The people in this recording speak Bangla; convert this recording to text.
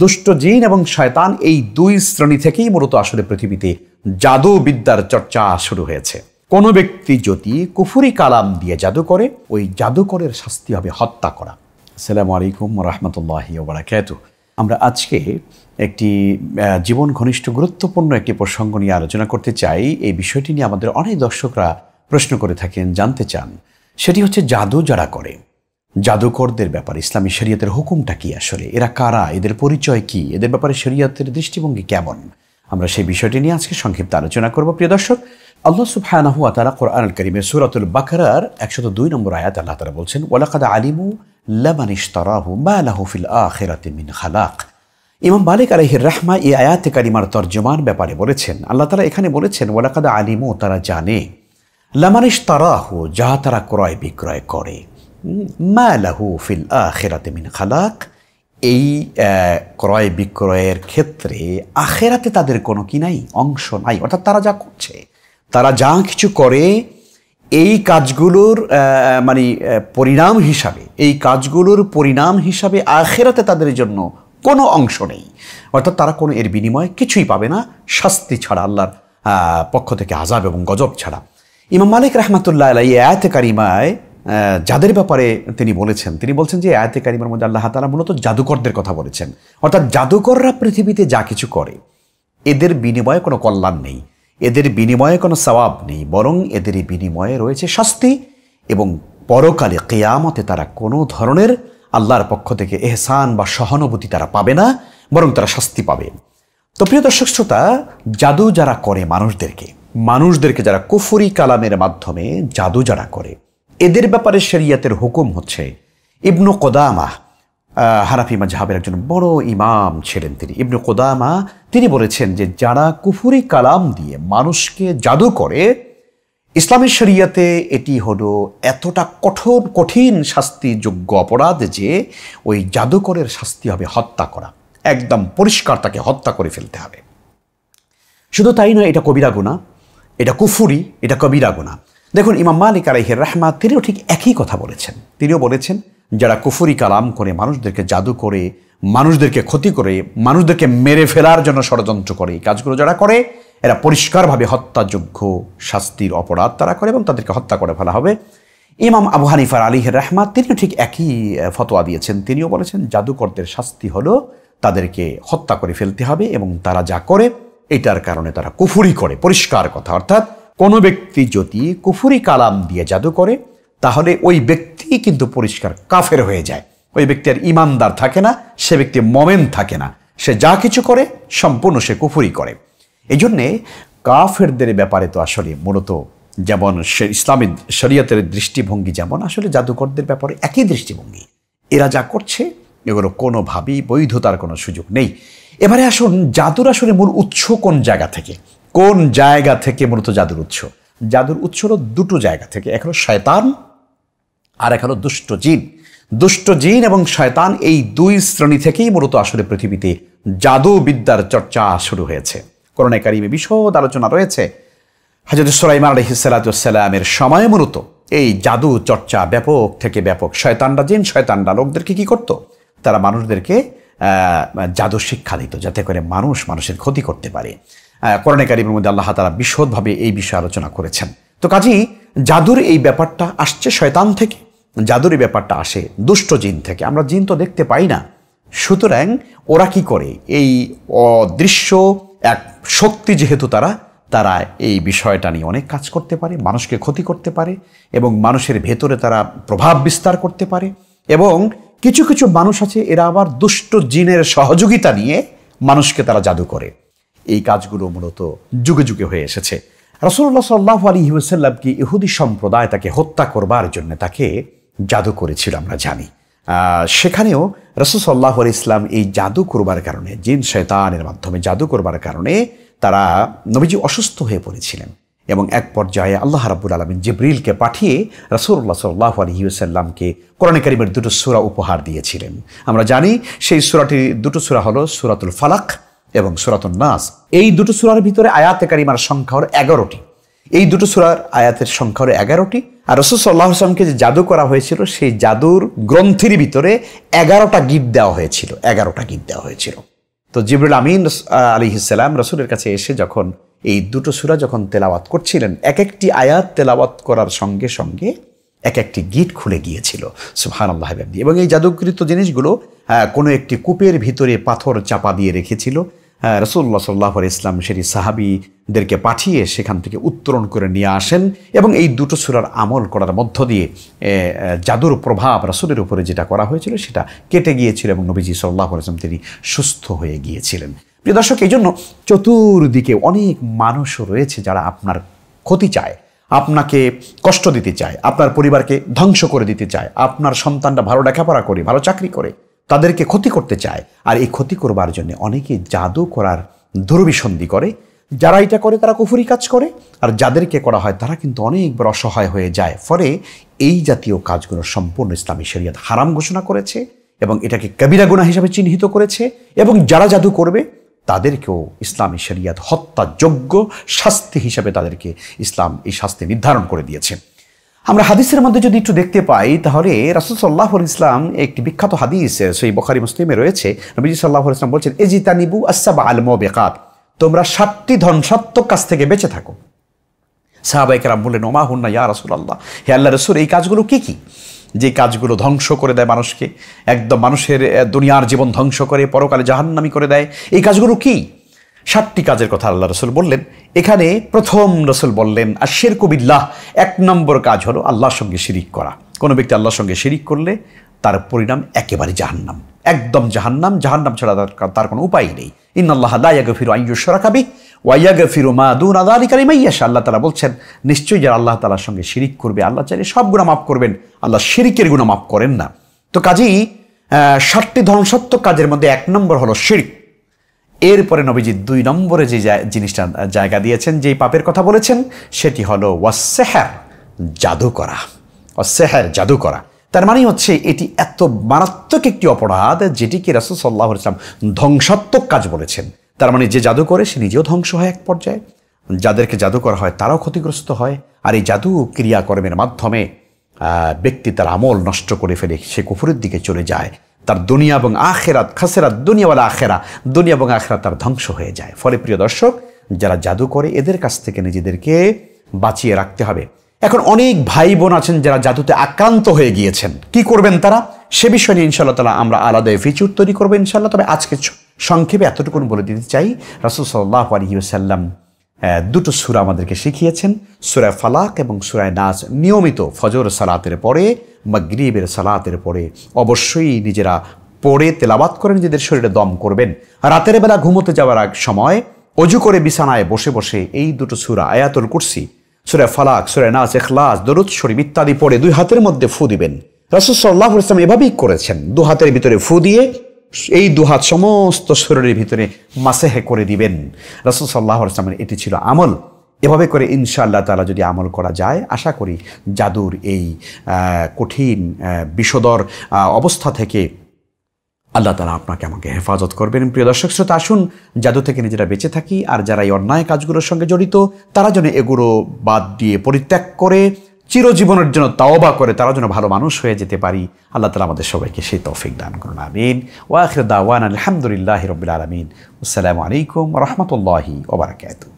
দুষ্ট জিন এবং শয়তান এই দুই শ্রেণি থেকেই মূলত আসলে পৃথিবীতে জাদু বিদ্যার চর্চা শুরু হয়েছে। কোনো ব্যক্তি যদি কুফুরি কালাম দিয়ে জাদু করে, ওই জাদুকরের শাস্তি হবে হত্যা করা। আসসালামু আলাইকুম রহমতুল্লাহ বারাকাত আমরা আজকে একটি জীবন ঘনিষ্ঠ গুরুত্বপূর্ণ একটি প্রসঙ্গ নিয়ে আলোচনা করতে চাই। এই বিষয়টি নিয়ে আমাদের অনেক দর্শকরা প্রশ্ন করে থাকেন, জানতে চান। সেটি হচ্ছে জাদু যারা করে জাদুকরদের ব্যাপারে ইসলামী শরীয়তের হুকুমটা কি আসলে? এরা কারা? এদের পরিচয় কি? এদের ব্যাপারে শরীয়তের দৃষ্টিভঙ্গি কেমন? আমরা সেই বিষয়টি নিয়ে আজকে সংক্ষিপ্ত আলোচনা করব। প্রিয় দর্শক, আল্লাহ সুবহানাহু ওয়া তাআলা কোরআনুল সূরাতুল বাকারার 102 নম্বর আয়াত আল্লাহ তাআলা বলছেন, ওয়ালাকাদ আলিমু লামান ইশতারাহু মা লাহু ফিল আখিরাতি মিন খালাক। ইমাম মালিক আলাইহির রাহমা এই আয়াতে কারিমার তর্জমার ব্যাপারে বলেছেন, আল্লাহ তাআলা এখানে বলেছেন, ওয়ালাকাদ আলিমু তারা জানে লামানিশ তারাহু যা তারা ক্রয় বিক্রয় করে। মা লাহু ফিল আখেরাতে মিন খালাক। এই ক্রয় বিক্রয়ের ক্ষেত্রে আখেরাতে তাদের কোনো কি নাই? অংশ নাই। অর্থাৎ তারা যা করছে, তারা যা কিছু করে, এই কাজগুলোর মানে পরিণাম হিসাবে, এই কাজগুলোর পরিণাম হিসাবে আখেরাতে তাদের জন্য কোনো অংশ নেই। অর্থাৎ তারা কোনো এর বিনিময়ে কিছুই পাবে না। শাস্তি ছাড়া, আল্লাহর পক্ষ থেকে আজাব এবং গজব ছাড়া। ইমাম মালিক রহমাতুল্লাহ আলাই আয়াতে কারিমায় যাদের ব্যাপারে তিনি বলেছেন, তিনি বলছেন যে আয়াতে কারিমার মধ্যে আল্লাহ তালা মূলত জাদুকরদের কথা বলেছেন। অর্থাৎ জাদুকররা পৃথিবীতে যা কিছু করে, এদের বিনিময়ে কোনো কল্যাণ নেই, এদের বিনিময়ে কোনো সওয়াব নেই, বরং এদের বিনিময়ে রয়েছে শাস্তি এবং পরকালে কেয়ামতে তারা কোনো ধরনের আল্লাহর পক্ষ থেকে এহসান বা সহানুভূতি তারা পাবে না, বরং তারা শাস্তি পাবে। তো প্রিয় দর্শক শ্রোতা, জাদু যারা করে মানুষদেরকে মানুষদেরকে যারা কুফুরি কালামের মাধ্যমে জাদু যারা করে এদের ব্যাপারে শরিয়াতের হুকুম হচ্ছে। ইবনু কোদামা আহ, হানাফি মাজহাবের একজন বড় ইমাম ছিলেন তিনি। ইবনু কোদামা তিনি বলেছেন যে যারা কুফুরি কালাম দিয়ে মানুষকে জাদু করে ইসলামী শরিয়াতে এটি হলো এতটা কঠোর কঠিন শাস্তিযোগ্য অপরাধ যে ওই জাদুকরের শাস্তি হবে হত্যা করা। একদম পরিষ্কার তাকে হত্যা করে ফেলতে হবে। শুধু তাই নয় এটা কবিরা গুণা এটা কুফুরি এটা কবিরা গুণা দেখুন, ইমাম মালিক আলাইহির রাহমা তিনিও ঠিক একই কথা বলেছেন। তিনিও বলেছেন, যারা কুফুরি কালাম করে মানুষদেরকে জাদু করে, মানুষদেরকে ক্ষতি করে, মানুষদেরকে মেরে ফেলার জন্য ষড়যন্ত্র করে কাজগুলো যারা করে, এরা পরিষ্কারভাবে হত্যাযোগ্য শাস্তির অপরাধ তারা করে এবং তাদেরকে হত্যা করে ফেলা হবে। ইমাম আবু হানিফার আলীহের রহমাত তিনিও ঠিক একই ফতোয়া দিয়েছেন। তিনিও বলেছেন, জাদুকরদের শাস্তি হলো তাদেরকে হত্যা করে ফেলতে হবে এবং তারা যা করে, এটার কারণে তারা কুফুরি করে, পরিষ্কার কথা। অর্থাৎ কোনো ব্যক্তি যদি কুফুরি কালাম দিয়ে জাদু করে, তাহলে ওই ব্যক্তি কিন্তু পরিষ্কার কাফের হয়ে যায়। ওই ব্যক্তি আর ইমানদার থাকে না, সে ব্যক্তি মমেন থাকে না। সে যা কিছু করে, সম্পূর্ণ সে কুফুরি করে। এই জন্যে কাফেরদের ব্যাপারে তো আসলে মূলত যেমন ইসলামী শরীয়তের দৃষ্টিভঙ্গি যেমন, আসলে জাদুকরদের ব্যাপারে একই দৃষ্টিভঙ্গি। এরা যা করছে, এগুলো কোনোভাবেই বৈধতার কোনো সুযোগ নেই। এবারে আসুন, জাদুর আসলে মূল উৎস কোন জায়গা থেকে? কোন জায়গা থেকে মূলত জাদুর উৎস? জাদুর উৎস হলো দুটো জায়গা থেকে, এক হলো শয়তান আর এক হলো দুষ্ট জিন। দুষ্ট জিন এবং শয়তান এই দুই শ্রেণি থেকেই মূলত আসলে পৃথিবীতে জাদু বিদ্যার চর্চা শুরু হয়েছে। করোনা কারিমে বিশদ আলোচনা রয়েছে। হাজরত সুলাইমান আলহিসাল্লামের সময় মূলত এই জাদু চর্চা ব্যাপক থেকে ব্যাপক। শয়তানরা জিন, শয়তানরা লোকদেরকে কি করত? তারা মানুষদেরকে জাদু শিক্ষা দিত যাতে করে মানুষ মানুষের ক্ষতি করতে পারে। করোনা কারিমের মধ্যে আল্লাহ তারা বিশদভাবে এই বিষয়ে আলোচনা করেছেন। তো কাজেই জাদুর এই ব্যাপারটা আসছে শয়তান থেকে? জাদুর এই ব্যাপারটা আসে দুষ্ট জিন থেকে। আমরা জিন তো দেখতে পাই না। সুতরাং ওরা কি করে? এই অদৃশ্য এক শক্তি যেহেতু তারা তারা এই বিষয়টা নিয়ে অনেক কাজ করতে পারে, মানুষকে ক্ষতি করতে পারে এবং মানুষের ভেতরে তারা প্রভাব বিস্তার করতে পারে এবং কিছু কিছু মানুষ আছে, এরা আবার দুষ্ট জিনের সহযোগিতা নিয়ে মানুষকে তারা জাদু করে। এই কাজগুলো মূলত যুগে যুগে হয়ে এসেছে। রসুল্লাহ সাল্লাহ আলী ওসাল্লামকে ইহুদি সম্প্রদায় তাকে হত্যা করবার জন্য তাকে জাদু করেছিল আমরা জানি। সেখানেও রসুল সাল্লাহ ইসলাম এই জাদু করবার কারণে, জিন শয়তানের মাধ্যমে জাদু করবার কারণে তারা নবীজি অসুস্থ হয়ে পড়েছিলেন এবং এক পর্যায়ে আল্লাহ রাব্বুল আলমিন জিব্রিলকে পাঠিয়ে রসুল্লাহ সাল্লাহ আলহিউসাল্লামকে কোরআন করিমের দুটো সুরা উপহার দিয়েছিলেন। আমরা জানি সেই সুরাটির দুটো সুরা হলো সুরাতুল ফালাক এবং সুরাতুল নাস। এই দুটো সুরার ভিতরে আয়াতে কারিমার সংখ্যা হলো এগারোটি। এই দুটো সুরার আয়াতের সংখ্যা হলো এগারোটি। আর রসুল সাল্লাহ আসলামকে যে জাদু করা হয়েছিল, সেই জাদুর গ্রন্থির ভিতরে এগারোটা গীত দেওয়া হয়েছিল, এগারোটা গীত দেওয়া হয়েছিল। তো জিবরুল আমিন আলী ইসালাম রসুলের কাছে এসে যখন এই দুটো সুরা যখন তেলাওয়াত করছিলেন, এক একটি আয়াত তেলাওয়াত করার সঙ্গে সঙ্গে এক একটি গিট খুলে গিয়েছিল। সুহান আল্লাহ এবং এই জাদুকৃত জিনিসগুলো কোনো একটি কূপের ভিতরে পাথর চাপা দিয়ে রেখেছিল। রসুল্লাহ সাল্লাহ ইসলাম সেটি সাহাবিদেরকে পাঠিয়ে সেখান থেকে উত্তরণ করে নিয়ে আসেন এবং এই দুটো সুরার আমল করার মধ্য দিয়ে জাদুর প্রভাব রসুলের উপরে যেটা করা হয়েছিল সেটা কেটে গিয়েছিল এবং নবীজি সাল্লাহ ইসলাম তিনি সুস্থ হয়ে গিয়েছিলেন। প্রিয় দর্শক এই জন্য চতুর্দিকে অনেক মানুষও রয়েছে যারা আপনার ক্ষতি চায়, আপনাকে কষ্ট দিতে চায়, আপনার পরিবারকে ধ্বংস করে দিতে চায়, আপনার সন্তানটা ভালো লেখাপড়া করে, ভালো চাকরি করে। তাদেরকে ক্ষতি করতে চায়। আর এই ক্ষতি করবার জন্য অনেকে জাদু করার দুর্বিসন্ধি করে। যারা এটা করে, তারা কুফুরি কাজ করে। আর যাদেরকে করা হয়, তারা কিন্তু অনেক বড় অসহায় হয়ে যায়। ফলে এই জাতীয় কাজগুলো সম্পূর্ণ ইসলামী শরিয়াত হারাম ঘোষণা করেছে এবং এটাকে কবিরা গুণা হিসাবে চিহ্নিত করেছে। এবং যারা জাদু করবে, তাদেরকেও ইসলামী শরিয়াত হত্যাযোগ্য শাস্তি হিসাবে তাদেরকে ইসলাম এই শাস্তি নির্ধারণ করে দিয়েছে। আমরা হাদিসের মধ্যে যদি একটু দেখতে পাই, তাহলে রাসুল সাল্লাহ ইসলাম একটি বিখ্যাত হাদিস সেই বখারি, মুসলিমে রয়েছে। নবীজি সাল্লাহ ইসলাম বলছেন, এজিতানিবু আসাবা আলম বেকাত তোমরা সাতটি ধনসাত্মক কাছ থেকে বেঁচে থাকো। সাহাবাইকেরাম বললেন, ওমা হুন্না ইয়া রাসুল আল্লাহ হে আল্লাহ রসুল, এই কাজগুলো কী কী? যে কাজগুলো ধ্বংস করে দেয় মানুষকে, একদম মানুষের দুনিয়ার জীবন ধ্বংস করে, পরকালে জাহান্নামি করে দেয়, এই কাজগুলো কী? ষাটটি কাজের কথা আল্লাহ রসুল বললেন। এখানে প্রথম রসুল বললেন আর শের কবিল্লাহ এক নম্বর কাজ হলো আল্লাহর সঙ্গে শিরিক করা। কোনো ব্যক্তি আল্লাহর সঙ্গে শিরিক করলে তার পরিণাম একেবারে জাহান্নাম, একদম জাহান্নাম। জাহান্নাম ছাড়া তার কোনো উপায় নেই। ইন আল্লাহ ফিরু আইয়ুসরাকাবি ফিরু মা দুন আদালি কালিমাইয়াস আল্লাহ তালা বলছেন, নিশ্চয়ই যারা আল্লাহ তালার সঙ্গে শিরিক করবে, আল্লাহ চাইলে সব গুণা মাফ করবেন। আল্লাহ শিরিকের গুণা মাফ করেন না। তো কাজেই ষাটটি ধ্বংসাত্মক কাজের মধ্যে এক নম্বর হলো শিরিক। এরপরে নবীজি দুই নম্বরে যে জিনিসটা জায়গা দিয়েছেন, যেই পাপের কথা বলেছেন, সেটি হলো ওয়াসেহার জাদু করা। অসেহার জাদু করা। তার মানে হচ্ছে এটি এত মারাত্মক একটি অপরাধ যেটিকে রাসুল সাল্লাহ ইসলাম ধ্বংসাত্মক কাজ বলেছেন। তার মানে যে জাদু করে, সে নিজেও ধ্বংস হয় এক পর্যায়ে। যাদেরকে জাদু করা হয়, তারাও ক্ষতিগ্রস্ত হয়। আর এই জাদু ক্রিয়াকর্মের মাধ্যমে ব্যক্তি তার আমল নষ্ট করে ফেলে, সে কুফুরের দিকে চলে যায়। তার দুনিয়া এবং আখেরাত, খাসেরাত দুনিয়াওয়ালা আখেরা, দুনিয়া এবং আখেরা তার ধ্বংস হয়ে যায়। ফলে প্রিয় দর্শক, যারা জাদু করে, এদের কাছ থেকে নিজেদেরকে বাঁচিয়ে রাখতে হবে। এখন অনেক ভাই বোন আছেন যারা জাদুতে আক্রান্ত হয়ে গিয়েছেন। কি করবেন তারা? সে বিষয় নিয়ে ইনশাল্লাহ তালা আমরা আলাদা ফিচুর তৈরি করব ইনশাল্লাহ তবে আজকে সংক্ষেপে এতটুকু বলে দিতে চাই, রাসুল সাল্লাহ আলহিউসাল্লাম দুটো সুরা আমাদেরকে শিখিয়েছেন। সুরায় ফালাক এবং সুরায় নাচ নিয়মিত ফজর সালাতের পরে মাগরিবের সালাতের পরে অবশ্যই নিজেরা পড়ে তেলাবাত করে নিজেদের শরীরে দম করবেন। রাতের বেলা ঘুমোতে যাওয়ার আগ সময় অজু করে বিছানায় বসে বসে এই দুটো সুরা, আয়াতুল কুরসি, সুরে ফালাক, সুরে নাচ এখলাস দরুদ শরীফ ইত্যাদি পড়ে দুই হাতের মধ্যে ফু দিবেন। রাসুল সাল্লাহ ইসলাম এভাবেই করেছেন। দু হাতের ভিতরে ফু দিয়ে এই দুহাত সমস্ত শরীরের ভিতরে মাসেহে করে দিবেন। রসুল সাল্লাহ ইসলামের এটি ছিল আমল। এভাবে করে ইনশাআল্লাহ তালা যদি আমল করা যায়, আশা করি জাদুর এই কঠিন বিষদর অবস্থা থেকে আল্লাহ তালা আপনাকে আমাকে হেফাজত করবেন। প্রিয় দর্শক শ্রোতা, আসুন জাদু থেকে নিজেরা বেঁচে থাকি, আর যারা এই অন্যায় কাজগুলোর সঙ্গে জড়িত, তারা যেন এগুলো বাদ দিয়ে পরিত্যাগ করে, চিরজীবনের জন্য তাওবা করে, তারা যেন ভালো মানুষ হয়ে যেতে পারি। আল্লাহ তালা আমাদের সবাইকে সেই তৌফিক দান করুন, আমিন। ওয়াখির দাওয়ান আলহামদুলিল্লাহ রবিল আলমিন। আসসালামু আলাইকুম রহমতুল্লাহি ওবরাকাতু